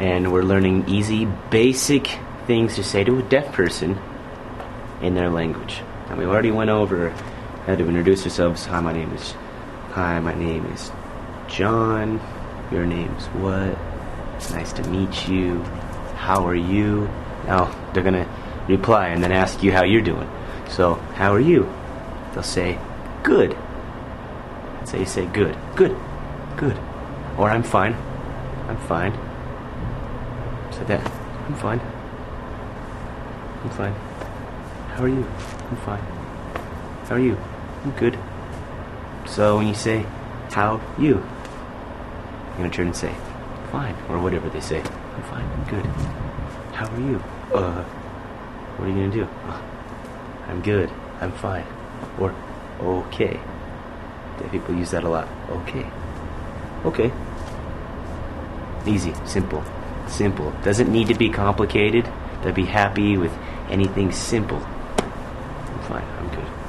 and we're learning easy, basic things to say to a deaf person in their language. And we already went over how to introduce ourselves. Hi, my name is. Hi, my name is John. Your name's what? Nice to meet you. How are you? Now they're gonna reply and then ask you how you're doing. So, how are you? They'll say, good. So you say, good, good, good. Or I'm fine. I'm fine. That, I'm fine. I'm fine. How are you? I'm fine. How are you? I'm good. So when you say, how you? You're gonna turn and say, fine, or whatever they say. I'm fine, I'm good. How are you? Uh, what are you gonna do? "Uh, I'm good, I'm fine. Or, okay. People use that a lot. Okay. Okay. Easy, simple, Simple. Doesn't need to be complicated. They'll be happy with anything simple. I'm fine. I'm good.